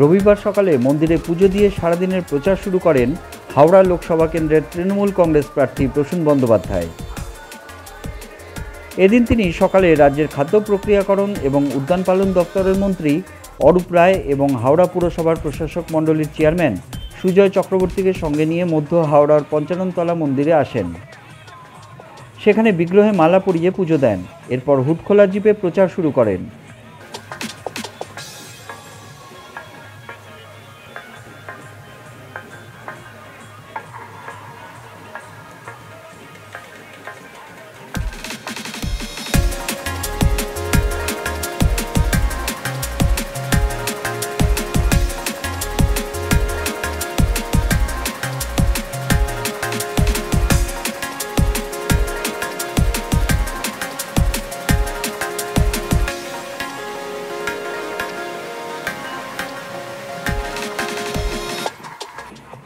রবিবার সকালে মন্দিরে পুজো দিয়ে সারাদিনের প্রচার শুরু করেন হাওড়া লোকসভা কেন্দ্রের তৃণমূল কংগ্রেস প্রার্থী প্রসূন বন্দ্যোপাধ্যায়। এদিন তিনি সকালে রাজ্যের খাদ্য প্রক্রিয়াকরণ এবং উদ্যান পালন দপ্তরের মন্ত্রী অরূপ রায় এবং হাওড়া পুরসভার প্রশাসক মণ্ডলীর চেয়ারম্যান সুজয় চক্রবর্তীকে সঙ্গে নিয়ে মধ্য হাওড়ার পঞ্চাননতলা মন্দিরে আসেন। সেখানে বিগ্রহে মালা পরিয়ে পুজো দেন। এরপর হুটখোলা জিপে প্রচার শুরু করেন।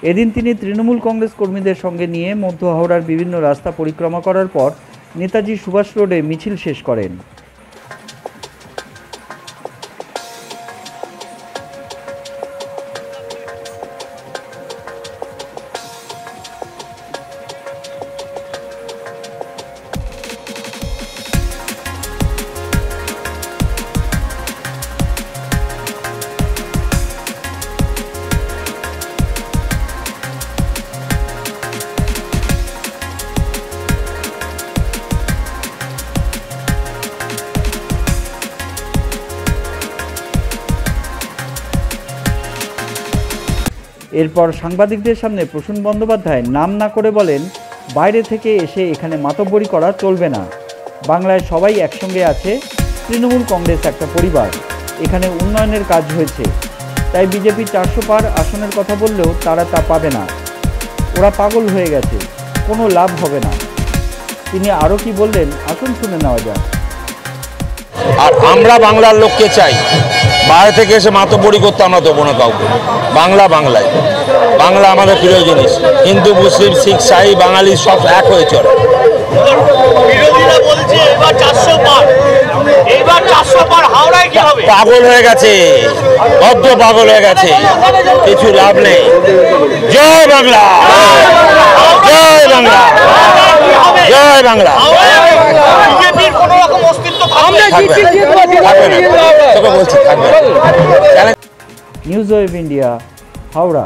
এদিন তিনি তৃণমূল কংগ্রেস কর্মীদের সঙ্গে নিয়ে মধ্য হাওড়ার বিভিন্ন রাস্তা পরিক্রমা করার পর নেতাজি সুভাষ রোডে মিছিল শেষ করেন। এরপর সাংবাদিকদের সামনে প্রসূন বন্দ্যোপাধ্যায় নাম না করে বলেন, বাইরে থেকে এসে এখানে মাতব্বরি করা চলবে না। বাংলায় সবাই একসঙ্গে আছে, তৃণমূল কংগ্রেস একটা পরিবার। এখানে উন্নয়নের কাজ হয়েছে। তাই বিজেপি চারশো পার আসনের কথা বললেও তারা তা পাবে না। ওরা পাগল হয়ে গেছে, কোনো লাভ হবে না। তিনি আরও কি বললেন, আসুন শুনে নেওয়া যাক। আর আমরা বাংলার লোককে চাই। বাইরে থেকে এসে মাতব্বরি করতে আমরা দেবো না কাউকে। বাংলা বাংলায়। বাংলা আমাদের প্রিয় জিনিস। হিন্দু মুসলিম শিখ সাই বাঙালি সব এক হয়ে চলে। পাগল হয়ে গেছে। বদ্ধ পাগল হয়ে গেছে। কিছু লাভ নেই। জয় বাংলা। জয় বাংলা। জয় বাংলা। তোকে বলছি থাকবে। News web India Howrah.